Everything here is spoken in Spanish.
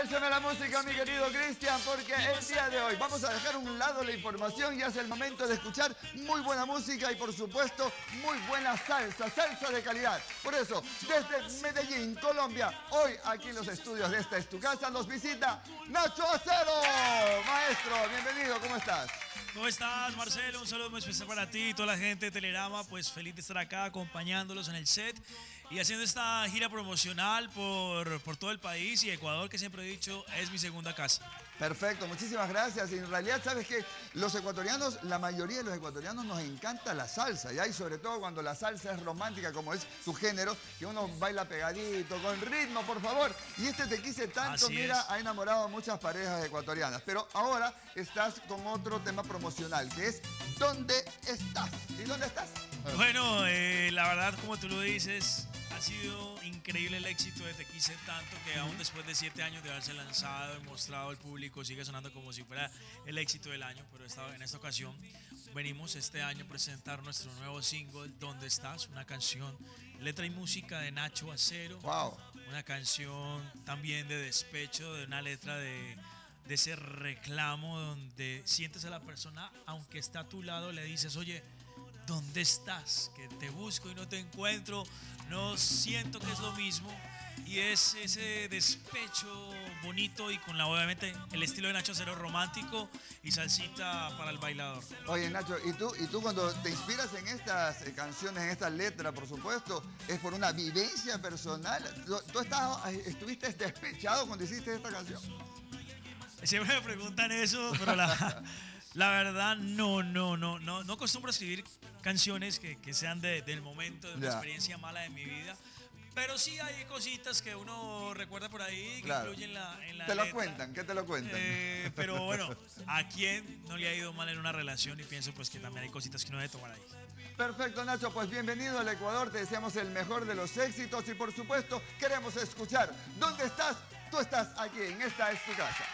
Álzame la música, mi querido Cristian, porque el día de hoy vamos a dejar a un lado la información y es el momento de escuchar muy buena música y, por supuesto, muy buena salsa, salsa de calidad. Por eso, desde Medellín, Colombia, hoy aquí en los estudios de Esta es tu casa nos visita Nacho Acero. Maestro, bienvenido, ¿cómo estás? ¿Cómo estás, Marcelo? Un saludo muy especial para ti y toda la gente de Telerama. Pues feliz de estar acá acompañándolos en el set y haciendo esta gira promocional por, por todo el país y Ecuador, que siempre he dicho es mi segunda casa. Perfecto, muchísimas gracias. Y en realidad, sabes que los ecuatorianos, la mayoría de los ecuatorianos nos encanta la salsa, ¿ya? y sobre todo cuando la salsa es romántica, como es su género, que uno baila pegadito, con ritmo, por favor. Y este te quise tanto, mira, ha enamorado a muchas parejas ecuatorianas. Pero ahora estás con otro tema promocional que es ¿Dónde estás? ¿Y dónde estás? Bueno, eh, la verdad, como tú lo dices, ha sido increíble el éxito de Te Quise Tanto que aún después de siete años de haberse lanzado y mostrado al público sigue sonando como si fuera el éxito del año, pero esta, en esta ocasión venimos este año a presentar nuestro nuevo single ¿Dónde estás? Una canción, letra y música de Nacho Acero. Wow. Una canción también de despecho, de una letra de de ese reclamo donde sientes a la persona, aunque está a tu lado, le dices, oye, ¿dónde estás? Que te busco y no te encuentro, no siento que es lo mismo. Y es ese despecho bonito y con la obviamente el estilo de Nacho Cero romántico y salsita para el bailador. Oye Nacho, ¿y tú, y tú cuando te inspiras en estas eh, canciones, en estas letras, por supuesto, es por una vivencia personal? ¿Tú, tú estuviste despechado cuando hiciste esta canción? Siempre me preguntan eso, pero la, la verdad no, no, no, no, no acostumbro a escribir canciones que, que sean de, del momento, de una experiencia mala de mi vida. Pero sí hay cositas que uno recuerda por ahí que incluyen la, en la Te lo cuentan, ¿qué te lo cuentan? Eh, pero bueno, ¿a quién no le ha ido mal en una relación? Y pienso pues que también hay cositas que uno debe tomar ahí. Perfecto, Nacho. Pues bienvenido al Ecuador. Te deseamos el mejor de los éxitos y por supuesto queremos escuchar. ¿Dónde estás? Tú estás aquí, en esta es tu casa.